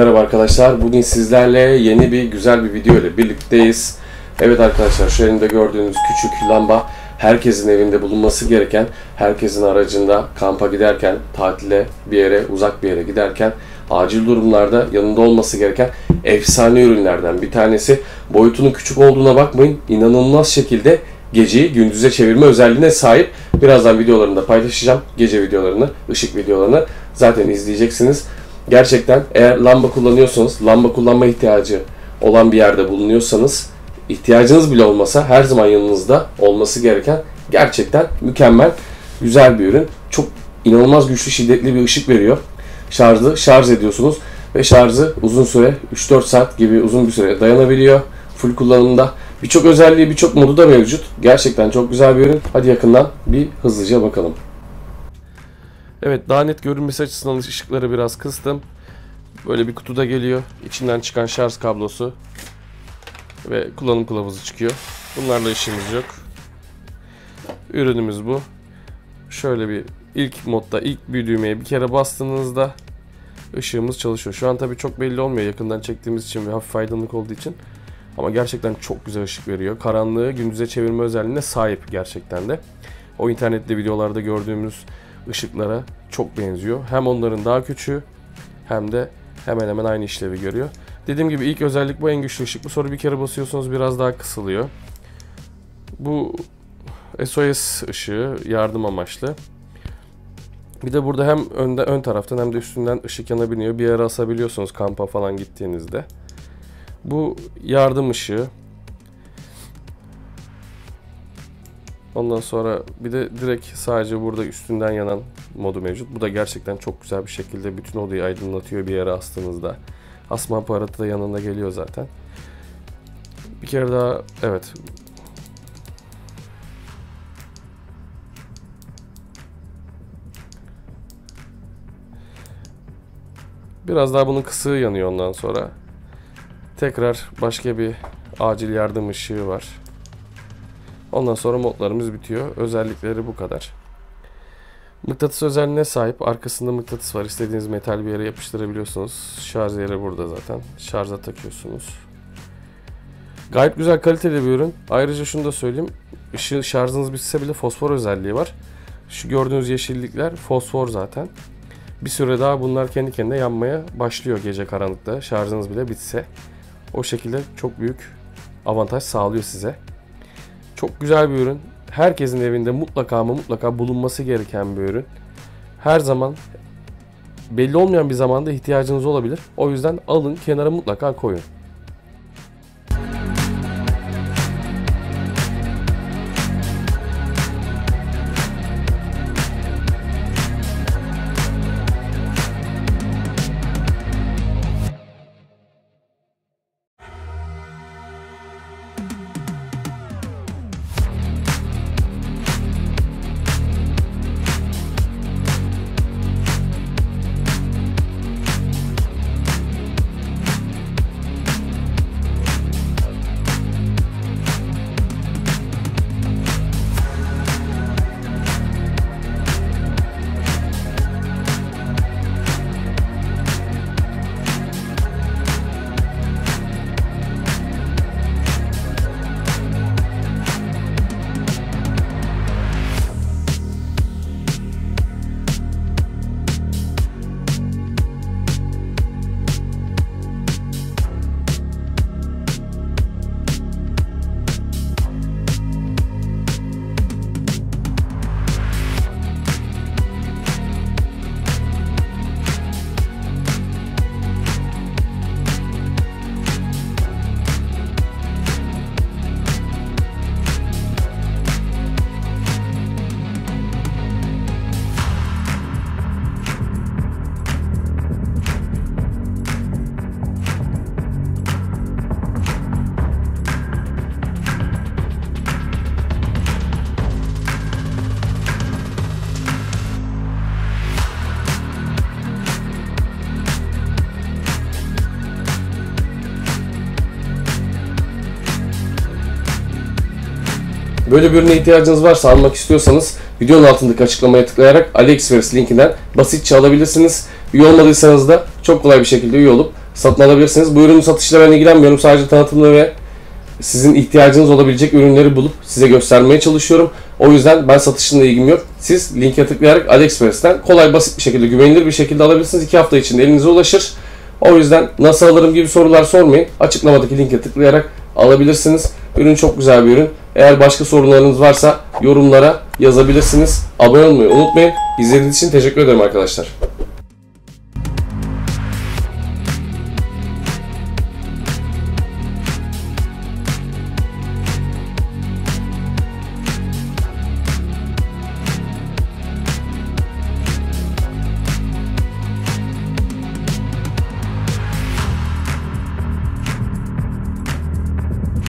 Merhaba arkadaşlar. Bugün sizlerle yeni bir güzel bir video ile birlikteyiz. Evet arkadaşlar şu elimde gördüğünüz küçük lamba herkesin evinde bulunması gereken, herkesin aracında kampa giderken, tatile bir yere, uzak bir yere giderken acil durumlarda yanında olması gereken efsane ürünlerden bir tanesi. Boyutunun küçük olduğuna bakmayın. inanılmaz şekilde geceyi gündüze çevirme özelliğine sahip. Birazdan videolarını da paylaşacağım. Gece videolarını, ışık videolarını zaten izleyeceksiniz. Gerçekten eğer lamba kullanıyorsanız, lamba kullanma ihtiyacı olan bir yerde bulunuyorsanız, ihtiyacınız bile olmasa her zaman yanınızda olması gereken gerçekten mükemmel, güzel bir ürün. Çok inanılmaz güçlü, şiddetli bir ışık veriyor. Şarjı şarj ediyorsunuz ve şarjı uzun süre 3-4 saat gibi uzun bir süre dayanabiliyor. Full kullanımda. Birçok özelliği, birçok modu da mevcut. Gerçekten çok güzel bir ürün. Hadi yakından bir hızlıca bakalım. Evet daha net görünmesi açısından ışıkları biraz kıstım. Böyle bir kutuda geliyor. İçinden çıkan şarj kablosu ve kullanım kılavuzu çıkıyor. Bunlarla işimiz yok. Ürünümüz bu. Şöyle bir ilk modda ilk bir düğmeye bir kere bastığınızda ışığımız çalışıyor. Şu an tabi çok belli olmuyor yakından çektiğimiz için ve hafif aydınlık olduğu için. Ama gerçekten çok güzel ışık veriyor. Karanlığı gündüze çevirme özelliğine sahip gerçekten de. O internette videolarda gördüğümüz ışıklara çok benziyor. Hem onların daha küçüğü hem de hemen hemen aynı işlevi görüyor. Dediğim gibi ilk özellik bu en güçlü ışık. Bu sonra bir kere basıyorsunuz biraz daha kısılıyor. Bu SOS ışığı yardım amaçlı. Bir de burada hem önde ön taraftan hem de üstünden ışık yanabiliyor. Bir yere asabiliyorsunuz kampa falan gittiğinizde. Bu yardım ışığı. Ondan sonra bir de direkt sadece burada üstünden yanan modu mevcut. Bu da gerçekten çok güzel bir şekilde bütün odayı aydınlatıyor bir yere astığınızda. Asma aparatı da yanında geliyor zaten. Bir kere daha evet Biraz daha bunun kısığı yanıyor ondan sonra. Tekrar başka bir acil yardım ışığı var. Ondan sonra modlarımız bitiyor. Özellikleri bu kadar. Mıknatıs özelliğine sahip. Arkasında mıknatıs var. İstediğiniz metal bir yere yapıştırabiliyorsunuz. Şarj yeri burada zaten. Şarja takıyorsunuz. Gayet güzel kaliteli bir ürün. Ayrıca şunu da söyleyeyim. Işığı şarjınız bitse bile fosfor özelliği var. Şu gördüğünüz yeşillikler fosfor zaten. Bir süre daha bunlar kendi kendine yanmaya başlıyor gece karanlıkta. Şarjınız bile bitse. O şekilde çok büyük avantaj sağlıyor size. Çok güzel bir ürün. Herkesin evinde mutlaka ama mutlaka bulunması gereken bir ürün. Her zaman belli olmayan bir zamanda ihtiyacınız olabilir. O yüzden alın kenara mutlaka koyun. Böyle bir ürüne ihtiyacınız varsa almak istiyorsanız videonun altındaki açıklamaya tıklayarak AliExpress linkinden basitçe alabilirsiniz. Üye olmadıysanız da çok kolay bir şekilde üye olup satın alabilirsiniz. Bu ürünün satışıyla ben ilgilenmiyorum. Sadece tanıtımlı ve sizin ihtiyacınız olabilecek ürünleri bulup size göstermeye çalışıyorum. O yüzden ben satışında ilgim yok. Siz linke tıklayarak AliExpress'ten kolay basit bir şekilde güvenilir bir şekilde alabilirsiniz. 2 hafta içinde elinize ulaşır. O yüzden nasıl alırım gibi sorular sormayın. Açıklamadaki linke tıklayarak alabilirsiniz. Ürün çok güzel bir ürün. Eğer başka sorunlarınız varsa yorumlara yazabilirsiniz. Abone olmayı unutmayın. İzlediğiniz için teşekkür ederim arkadaşlar.